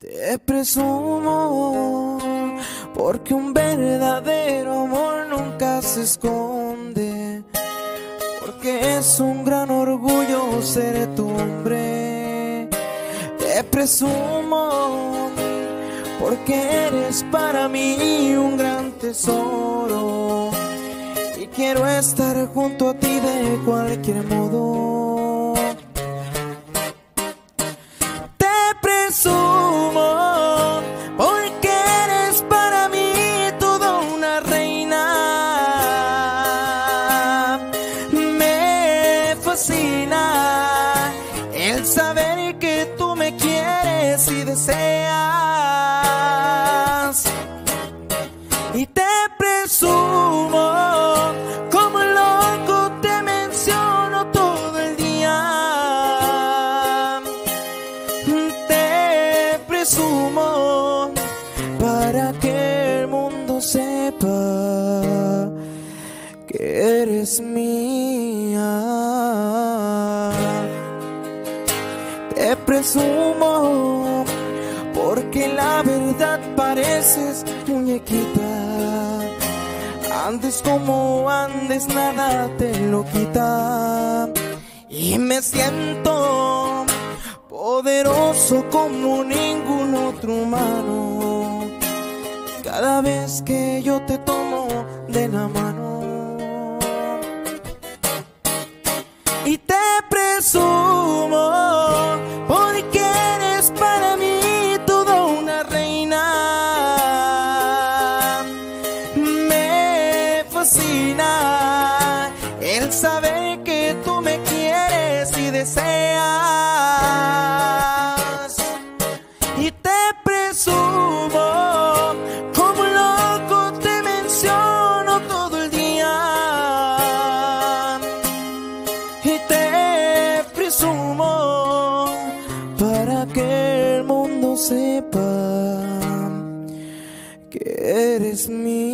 Te presumo porque un verdadero amor nunca se esconde. Porque es un gran orgullo ser tu hombre. Te presumo porque eres para mí un gran tesoro. Y quiero estar junto a ti de cualquier modo. El saber que tú me quieres y deseas. Y te presumo como loco te menciono todo el día. Te presumo para que el mundo sepa que eres mía. Te presumo porque la verdad pareces muñequita. Andes como andes, nada te lo quita. Y me siento poderoso como ningún otro humano. Cada vez que yo te tomo de la mano. El saber que tú me quieres y deseas. Y te presumo como loco te menciono todo el día. Y te presumo para que el mundo sepa que eres mía.